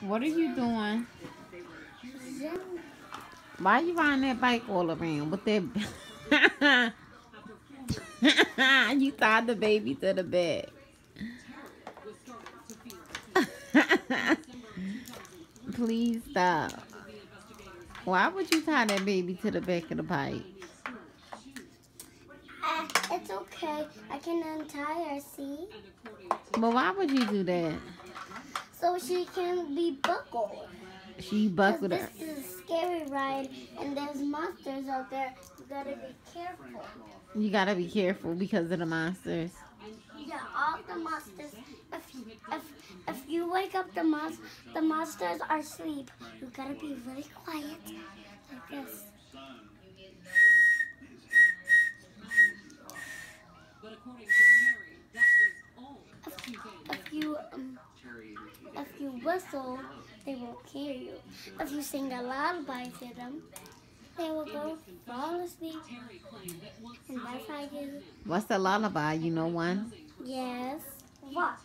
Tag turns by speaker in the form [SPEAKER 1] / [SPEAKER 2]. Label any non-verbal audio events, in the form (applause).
[SPEAKER 1] What are you doing? Why you riding that bike all around with that? (laughs) you tied the baby to the bed. (laughs) Please stop. Why would you tie that baby to the back of the bike?
[SPEAKER 2] Uh, it's okay. I can untie her, see?
[SPEAKER 1] But why would you do that?
[SPEAKER 2] She can be buckled.
[SPEAKER 1] She buckled
[SPEAKER 2] this
[SPEAKER 1] her.
[SPEAKER 2] is a scary ride and there's monsters out there. You gotta be careful.
[SPEAKER 1] You gotta be careful because of the monsters.
[SPEAKER 2] Yeah, all the monsters. If if if you wake up the mon- the monsters are asleep. You gotta be really quiet, like this. If, if you um, if you whistle, they will hear you. If you sing a lullaby to them, they will go fall asleep. And that's how you
[SPEAKER 1] What's the lullaby? You know one?
[SPEAKER 2] yes. Watch.